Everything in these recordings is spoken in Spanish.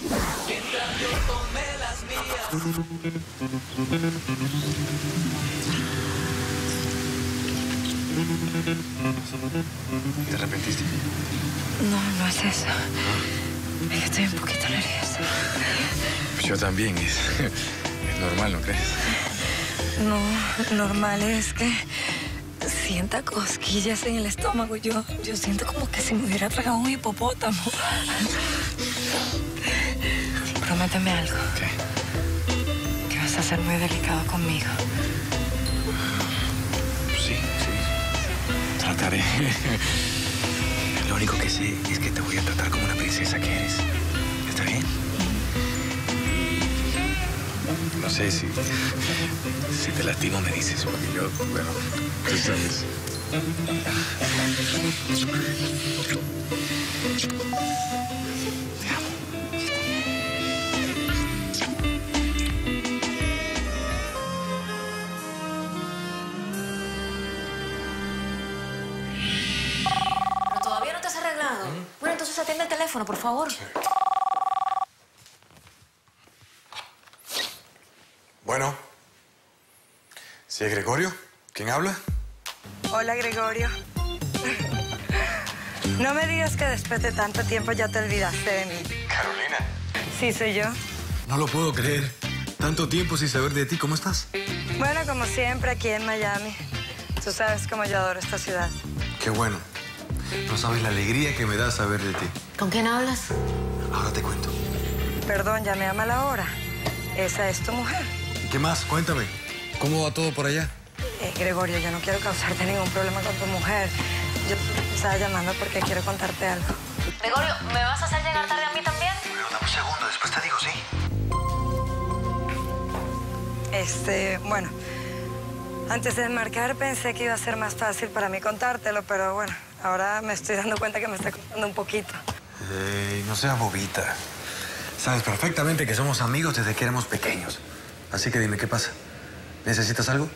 Mientras yo tomé las mías. ¿Te arrepentiste? No, no es eso. Es que estoy un poquito nerviosa. Yo también, es, es normal, ¿no crees? No, normal es que sienta cosquillas en el estómago. Yo, yo siento como que si me hubiera tragado un hipopótamo. Prométeme algo. ¿Qué? Que vas a ser muy delicado conmigo. Sí, sí. Trataré. Lo único que sé es que te voy a tratar como una princesa que eres. ¿Está bien? No sé si, si te lastimo me dices, porque yo, bueno, tú sabes. Teléfono, por favor. Bueno. ¿Sí es Gregorio? ¿Quién habla? Hola, Gregorio. No me digas que después de tanto tiempo ya te olvidaste de mí. Carolina. Sí, soy yo. No lo puedo creer. Tanto tiempo sin saber de ti. ¿Cómo estás? Bueno, como siempre, aquí en Miami. Tú sabes cómo yo adoro esta ciudad. Qué bueno. No sabes la alegría que me da saber de ti. ¿Con quién hablas? Ahora te cuento. Perdón, llamé a mala hora. Esa es tu mujer. ¿Qué más? Cuéntame. ¿Cómo va todo por allá? Eh, Gregorio, yo no quiero causarte ningún problema con tu mujer. Yo te estaba llamando porque quiero contarte algo. Gregorio, ¿me vas a hacer llegar tarde a mí también? Pero dame un segundo, después te digo, sí. Este, bueno, antes de marcar pensé que iba a ser más fácil para mí contártelo, pero bueno, ahora me estoy dando cuenta que me está costando un poquito. No seas bobita. Sabes perfectamente que somos amigos desde que éramos pequeños. Así que dime, ¿qué pasa? ¿Necesitas algo?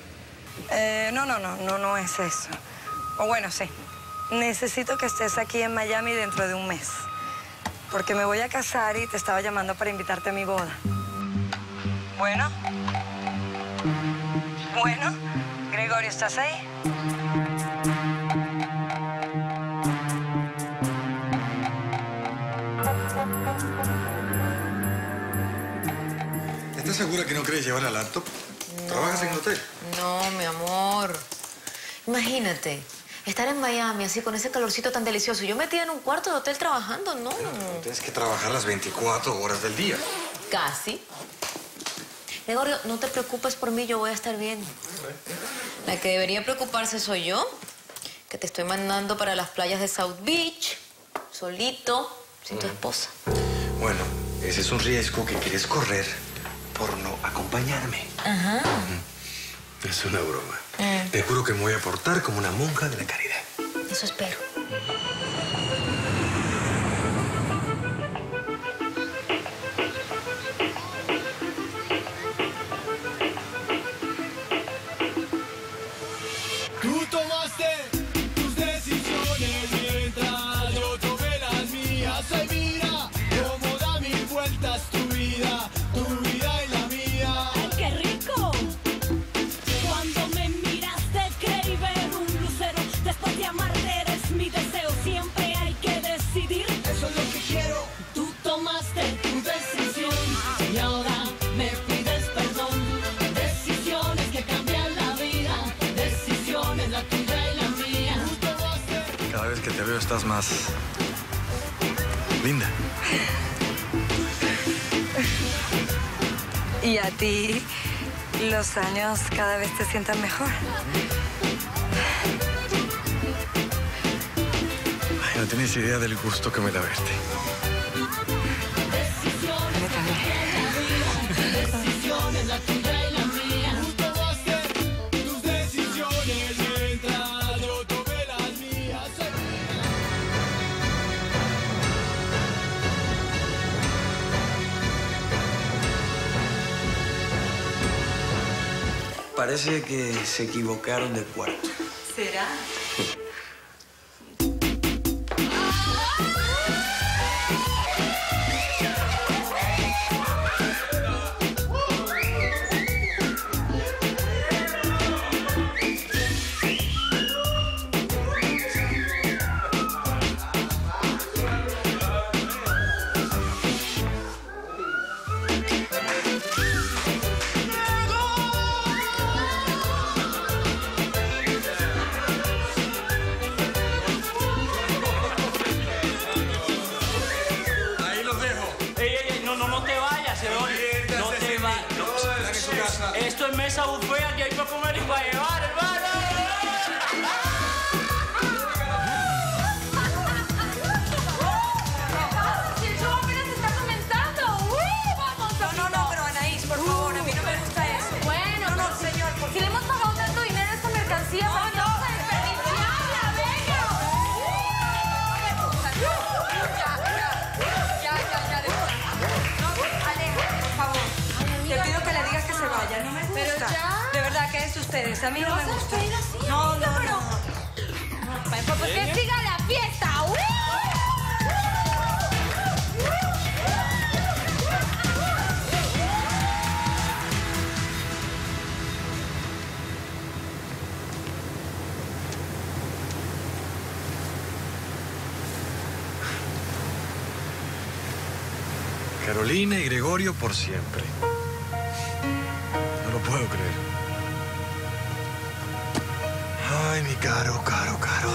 Eh, no, no, no, no, no es eso. O bueno, sí. Necesito que estés aquí en Miami dentro de un mes. Porque me voy a casar y te estaba llamando para invitarte a mi boda. Bueno. Bueno. Gregorio, ¿estás ahí? Segura que no quieres llevar la laptop? ¿Trabajas en un hotel? No, mi amor. Imagínate, estar en Miami así con ese calorcito tan delicioso. Yo metida en un cuarto de hotel trabajando, no. Tienes que trabajar las 24 horas del día. Casi. Gregorio, no te preocupes por mí, yo voy a estar bien. La que debería preocuparse soy yo, que te estoy mandando para las playas de South Beach, solito, sin tu esposa. Bueno, ese es un riesgo que quieres correr por no acompañarme. Ajá. Es una broma. Mm. Te juro que me voy a portar como una monja de la caridad. Eso espero. Veo estás más... linda. Y a ti, los años cada vez te sientan mejor. Ay, no tienes idea del gusto que me da verte. Parece que se equivocaron de cuarto. ¿Será? Esa bufea que hay para para llevar, hermano. Ustedes? A mí no me gusta. así, No, no, no. Pues que siga la fiesta. Carolina y Gregorio por siempre. No lo puedo creer. Ay, mi caro, caro, caro.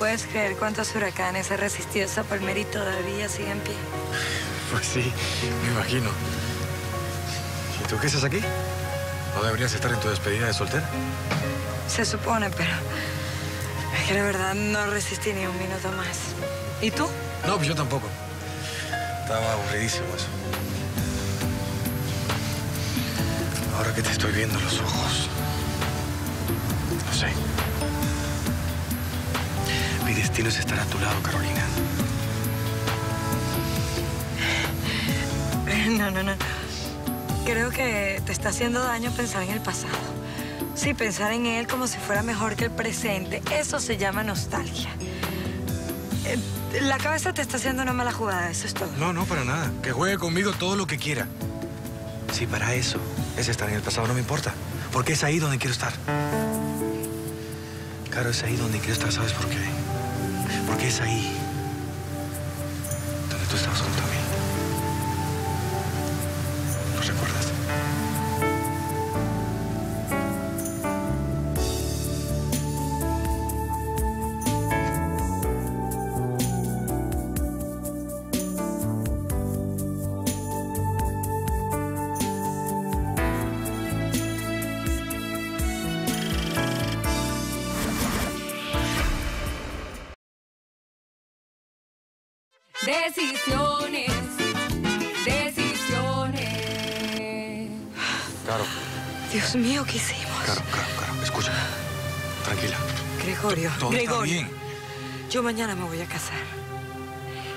¿Puedes creer cuántos huracanes ha resistido esa palmera y todavía sigue en pie? Pues sí, me imagino. ¿Y tú qué haces aquí? ¿No deberías estar en tu despedida de soltera? Se supone, pero es que la verdad no resistí ni un minuto más. ¿Y tú? No, pues yo tampoco. Estaba aburridísimo eso. Ahora que te estoy viendo los ojos, no sé. Mi destino es estar a tu lado, Carolina. No, no, no. Creo que te está haciendo daño pensar en el pasado. Sí, pensar en él como si fuera mejor que el presente. Eso se llama nostalgia. Eh, La cabeza te está haciendo una mala jugada, eso es todo. No, no, para nada. Que juegue conmigo todo lo que quiera. Sí, para eso es estar en el pasado, no me importa. Porque es ahí donde quiero estar. Claro, es ahí donde quiero estar, ¿sabes por qué? Porque es ahí Decisiones, decisiones. Caro, Dios mío, ¿qué hicimos? Caro, Caro, Caro, escúchame. Tranquila. Gregorio, Todo está Gregorio. bien. Yo mañana me voy a casar.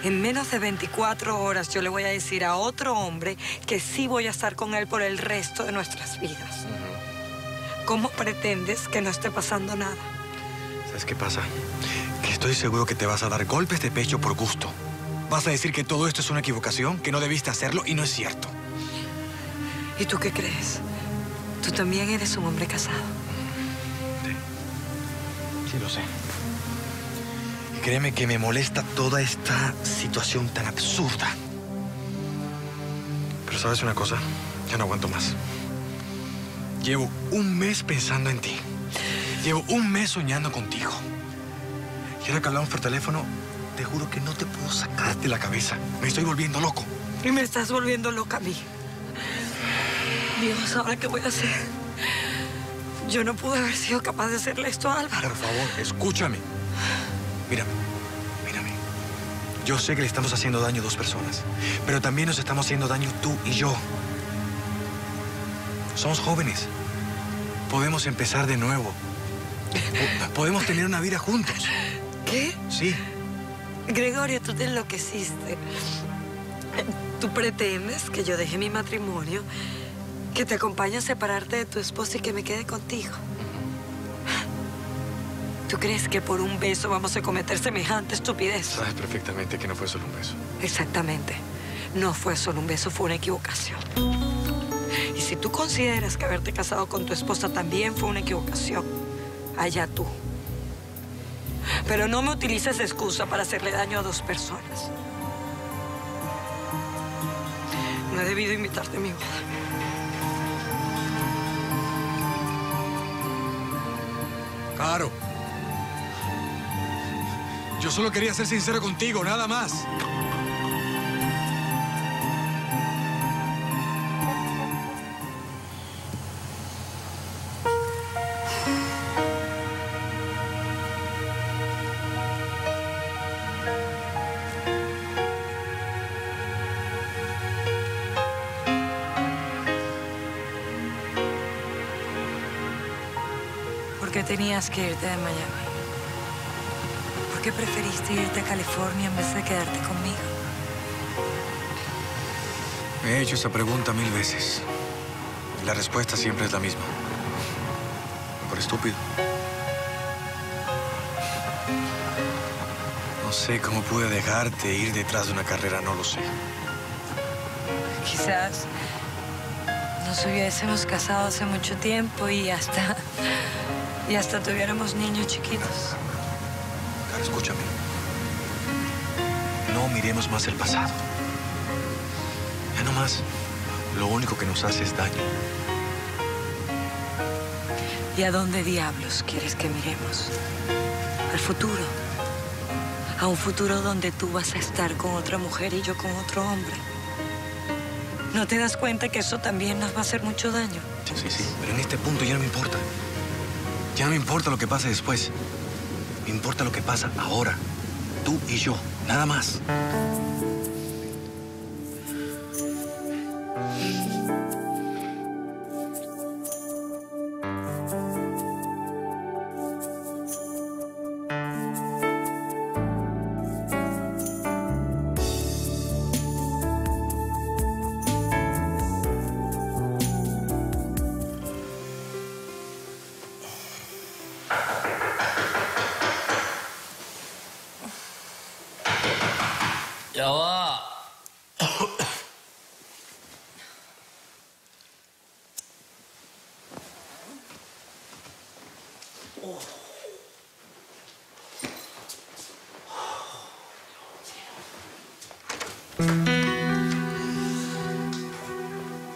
En menos de 24 horas yo le voy a decir a otro hombre que sí voy a estar con él por el resto de nuestras vidas. ¿Cómo pretendes que no esté pasando nada? ¿Sabes qué pasa? Que estoy seguro que te vas a dar golpes de pecho por gusto. Vas a decir que todo esto es una equivocación, que no debiste hacerlo y no es cierto. ¿Y tú qué crees? Tú también eres un hombre casado. Sí, lo sé. Y créeme que me molesta toda esta situación tan absurda. Pero sabes una cosa, ya no aguanto más. Llevo un mes pensando en ti. Llevo un mes soñando contigo. Y ahora que hablamos por teléfono, te juro que no te puedo sacar de la cabeza. Me estoy volviendo loco. Y me estás volviendo loca a mí. Dios, ¿ahora qué voy a hacer? Yo no pude haber sido capaz de hacerle esto a Álvaro. Por favor, escúchame. Mírame, mírame. Yo sé que le estamos haciendo daño a dos personas, pero también nos estamos haciendo daño tú y yo. Somos jóvenes. Podemos empezar de nuevo. Po- Podemos tener una vida juntos. ¿Qué? Sí. Gregorio, tú te enloqueciste. Tú pretendes que yo deje mi matrimonio, que te acompañe a separarte de tu esposa y que me quede contigo. ¿Tú crees que por un beso vamos a cometer semejante estupidez? Sabes perfectamente que no fue solo un beso. Exactamente. No fue solo un beso, fue una equivocación. Y si tú consideras que haberte casado con tu esposa también fue una equivocación, allá tú. Pero no me utilices excusa para hacerle daño a dos personas. No he debido invitarte a mi boda. Caro. Yo solo quería ser sincero contigo, nada más. Qué tenías que irte de Miami? ¿Por qué preferiste irte a California en vez de quedarte conmigo? Me he hecho esa pregunta mil veces. Y la respuesta siempre es la misma. Por estúpido. No sé cómo pude dejarte ir detrás de una carrera, no lo sé. Quizás nos hubiésemos casado hace mucho tiempo y hasta... y hasta tuviéramos niños chiquitos. Cara, escúchame. No miremos más el pasado. Ya no más. Lo único que nos hace es daño. ¿Y a dónde diablos quieres que miremos? Al futuro. A un futuro donde tú vas a estar con otra mujer y yo con otro hombre. ¿No te das cuenta que eso también nos va a hacer mucho daño? Sí, sí, sí. Pero en este punto ya no me importa. Ya no me importa lo que pase después. Importa lo que pasa ahora. Tú y yo. Nada más.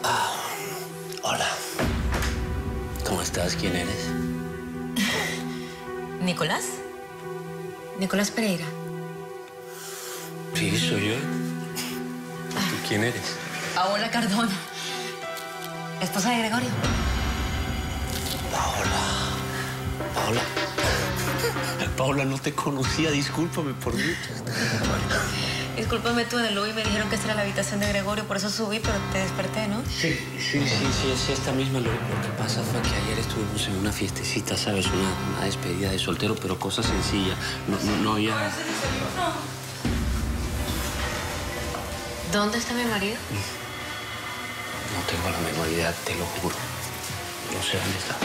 Ah, Hola. ¿Cómo estás? ¿Quién eres? ¿Nicolás? Nicolás Pereira. Sí, soy yo. ¿Tú quién eres? Paola Cardona. Esposa de Gregorio. Paola. Paola. Paola, no te conocía, discúlpame por mí. Discúlpame tú, en el lobby me dijeron que esta era la habitación de Gregorio, por eso subí, pero te desperté, ¿no? Sí, sí, sí, sí, es esta misma. Lo, lo que pasa fue que ayer estuvimos en una fiestecita, ¿sabes? Una, una despedida de soltero, pero cosa sencilla. No, no, no había... ¿Dónde está mi marido? No tengo la menor idea, te lo juro. No sé dónde está.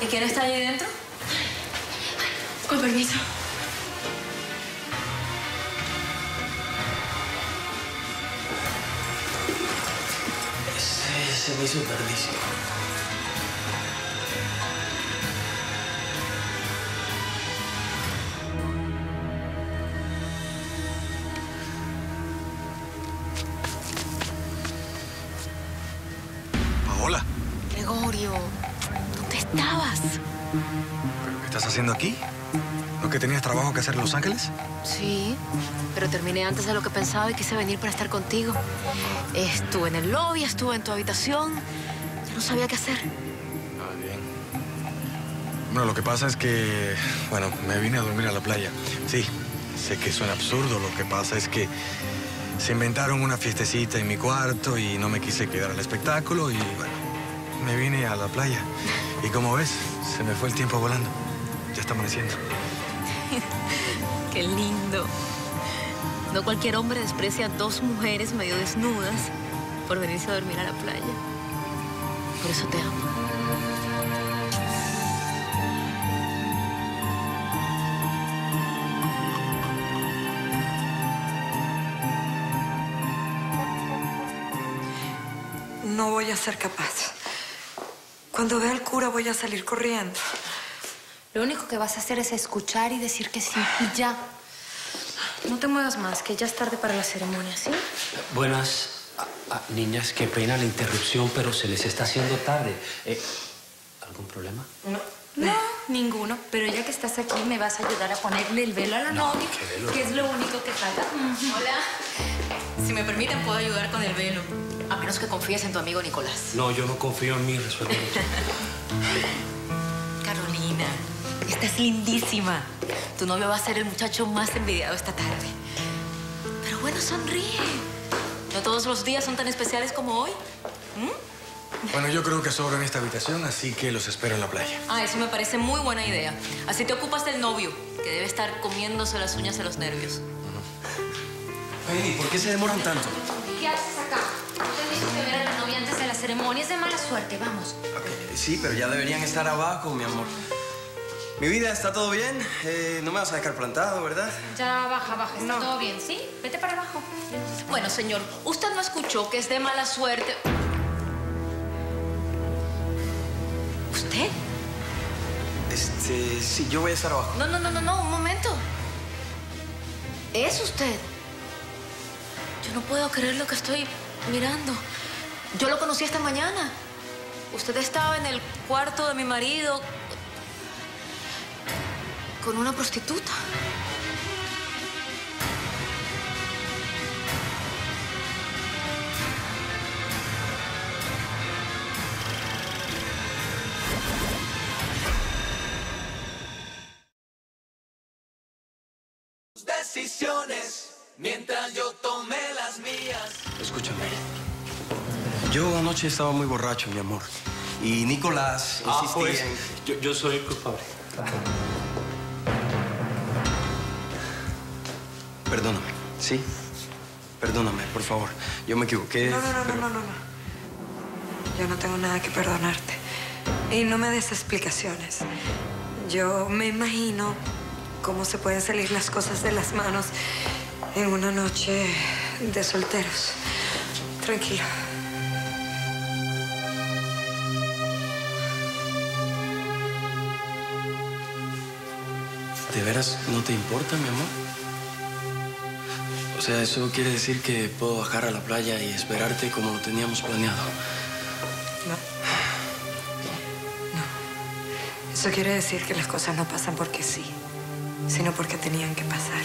¿Y quién está allí dentro? Con permiso. Ese me hizo tardísimo. Paola, Gregorio, ¿dónde estabas? ¿qué estás haciendo aquí? ¿No que tenías trabajo que hacer en Los Ángeles? Sí, pero terminé antes de lo que pensaba y quise venir para estar contigo. Estuve en el lobby, estuve en tu habitación. Ya no sabía qué hacer. Ah, bien. Bueno, lo que pasa es que, bueno, me vine a dormir a la playa. Sí, sé que suena absurdo. Lo que pasa es que se inventaron una fiestecita en mi cuarto y no me quise quedar al espectáculo y, bueno, me vine a la playa. Y como ves, se me fue el tiempo volando. Ya está amaneciendo. Qué lindo. No cualquier hombre desprecia a dos mujeres medio desnudas por venirse a dormir a la playa. Por eso te amo. No voy a ser capaz. Cuando vea al cura voy a salir corriendo. Lo único que vas a hacer es escuchar y decir que sí. Y ya. No te muevas más, que ya es tarde para la ceremonia, ¿sí? Buenas, niñas, qué pena la interrupción, pero se les está haciendo tarde. Eh, ¿Algún problema? No. No, ninguno. Pero ya que estás aquí, me vas a ayudar a ponerle el velo a la novia, que es lo único que falta. Hola. Si me permiten, puedo ayudar con el velo. A menos que confíes en tu amigo Nicolás. No, yo no confío en mí, resuelve. Estás lindísima. Tu novio va a ser el muchacho más envidiado esta tarde. Pero bueno, sonríe. No todos los días son tan especiales como hoy. Bueno, yo creo que sobro en esta habitación, así que los espero en la playa. Ah, eso me parece muy buena idea. Así te ocupas del novio, que debe estar comiéndose las uñas de los nervios. Oye, ¿y por qué se demoran tanto? ¿Qué haces acá? No tienes que ver a la novia antes de la ceremonia. Es de mala suerte. Vamos. Eh, Sí, pero ya deberían estar abajo, mi amor. Mi vida, ¿está todo bien? Eh, no me vas a dejar plantado, ¿verdad? Ya baja, baja. Está todo bien, ¿sí? Vete para abajo. Bueno, señor, usted no escuchó que es de mala suerte. ¿Usted? Este, sí, yo voy a estar abajo. No, no, no, no, no, un momento. ¿Es usted? Yo no puedo creer lo que estoy mirando. Yo lo conocí esta mañana. Usted estaba en el cuarto de mi marido con una prostituta. Decisiones mientras yo tomé las mías. Escúchame. Yo anoche estaba muy borracho, mi amor. Y Nicolás Ah, insistía pues, yo, yo soy el culpable. Perdóname, ¿sí? Perdóname, por favor. Yo me equivoqué. No, no, no, pero- no, no, no. Yo no tengo nada que perdonarte. Y no me des explicaciones. Yo me imagino cómo se pueden salir las cosas de las manos en una noche de solteros. Tranquilo. ¿De veras no te importa, mi amor? O sea, eso quiere decir que puedo bajar a la playa y esperarte como lo teníamos planeado. No. No. Eso quiere decir que las cosas no pasan porque sí, sino porque tenían que pasar.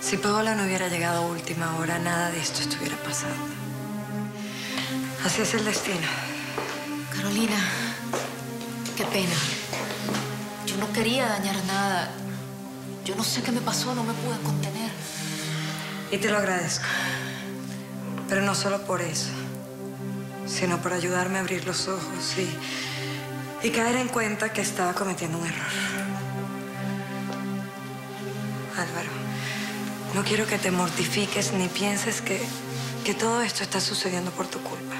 Si Paola no hubiera llegado a última hora, nada de esto estuviera pasando. Así es el destino. Carolina, qué pena. Yo no quería dañar nada. Yo no sé qué me pasó, no me pude contener. Y te lo agradezco. Pero no solo por eso, sino por ayudarme a abrir los ojos y, y caer en cuenta que estaba cometiendo un error. Álvaro, no quiero que te mortifiques ni pienses que, que todo esto está sucediendo por tu culpa.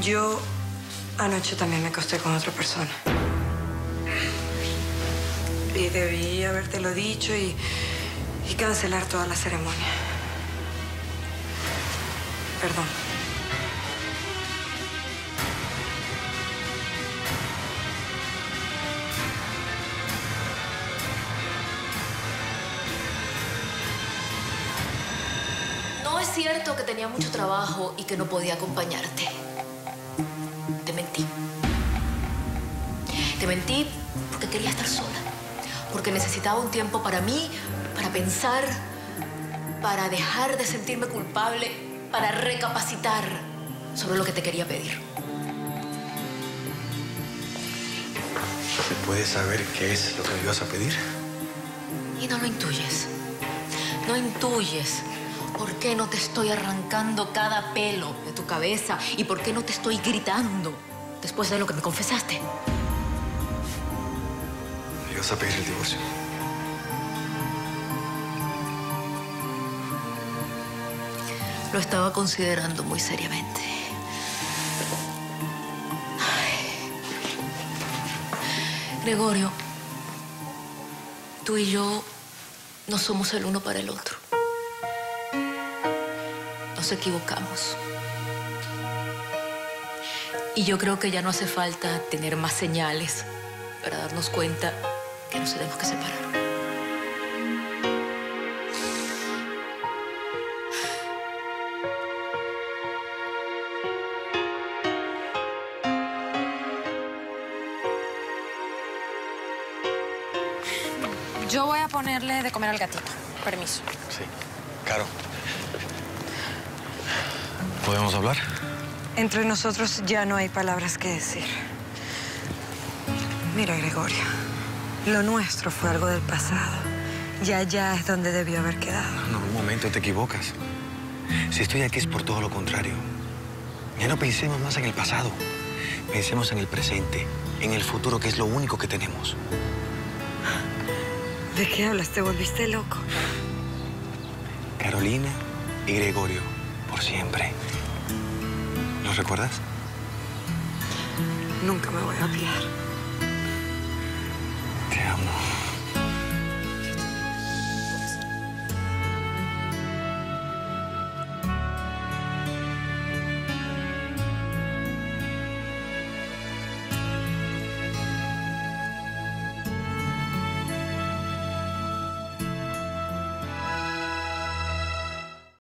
Yo anoche también me acosté con otra persona. Y debí habértelo dicho y, y cancelar toda la ceremonia. Perdón. No es cierto que tenía mucho trabajo y que no podía acompañarte. Te mentí. Te mentí porque quería estar sola. Porque necesitaba un tiempo para mí, pensar, para dejar de sentirme culpable, para recapacitar sobre lo que te quería pedir. ¿Se puede saber qué es lo que me ibas a pedir? Y no lo intuyes. No intuyes. ¿Por qué no te estoy arrancando cada pelo de tu cabeza? ¿Y por qué no te estoy gritando después de lo que me confesaste? Me ibas a pedir el divorcio. Lo estaba considerando muy seriamente. Gregorio, tú y yo no somos el uno para el otro. Nos equivocamos. Y yo creo que ya no hace falta tener más señales para darnos cuenta que nos tenemos que separar. De comer al gatito. Permiso. Sí. Caro. ¿Podemos hablar? Entre nosotros ya no hay palabras que decir. Mira, Gregorio, lo nuestro fue algo del pasado. Ya ya es donde debió haber quedado. No, un momento, te equivocas. Si estoy aquí es por todo lo contrario. Ya no pensemos más en el pasado. Pensemos en el presente, en el futuro, que es lo único que tenemos. ¿De qué hablas? ¿Te volviste loco? Carolina y Gregorio, por siempre. ¿Los recuerdas? Nunca me voy a olvidar.